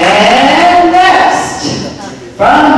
And next, from